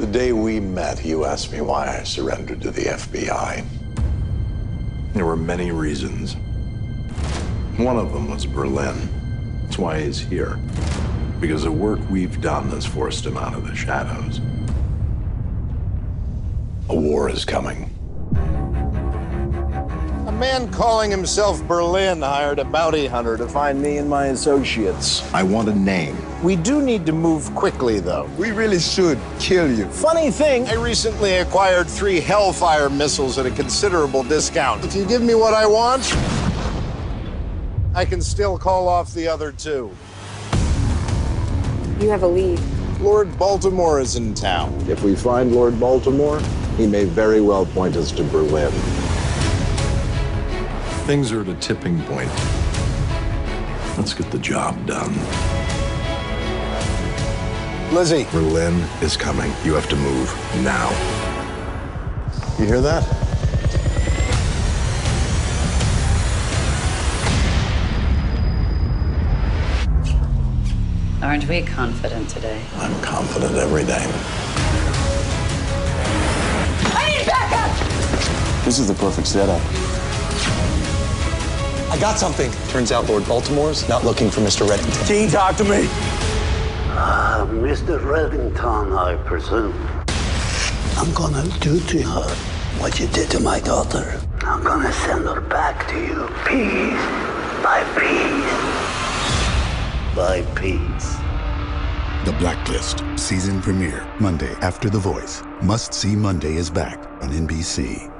The day we met, you asked me why I surrendered to the FBI. There were many reasons. One of them was Berlin. That's why he's here. Because the work we've done has forced him out of the shadows. A war is coming. A man calling himself Berlin hired a bounty hunter to find me and my associates. I want a name. We do need to move quickly, though. We really should kill you. Funny thing, I recently acquired three Hellfire missiles at a considerable discount. If you give me what I want, I can still call off the other two. You have a lead. Lord Baltimore is in town. If we find Lord Baltimore, he may very well point us to Berlin. Things are at a tipping point. Let's get the job done. Lizzie, Berlin is coming. You have to move now. you hear that? Aren't we confident today? I'm confident every day. I need backup! This is the perfect setup. I got something. Turns out Lord Baltimore's not looking for Mr. Reddington. Can you talk to me? Uh, Mr. Reddington, I presume. I'm gonna do to her what you did to my daughter. I'm gonna send her back to you piece by piece by piece. The Blacklist season premiere Monday after The Voice. Must see Monday is back on NBC.